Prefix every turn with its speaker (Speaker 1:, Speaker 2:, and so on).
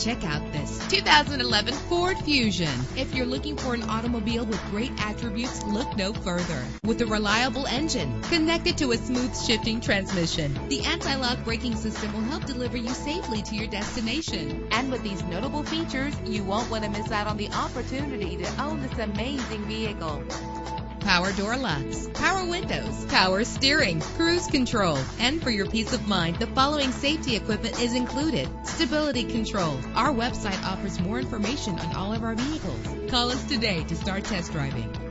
Speaker 1: Check out this 2011 Ford Fusion. If you're looking for an automobile with great attributes, look no further. With a reliable engine connected to a smooth shifting transmission, the anti-lock braking system will help deliver you safely to your destination. And with these notable features, you won't want to miss out on the opportunity to own this amazing vehicle power door locks, power windows, power steering, cruise control. And for your peace of mind, the following safety equipment is included. Stability control. Our website offers more information on all of our vehicles. Call us today to start test driving.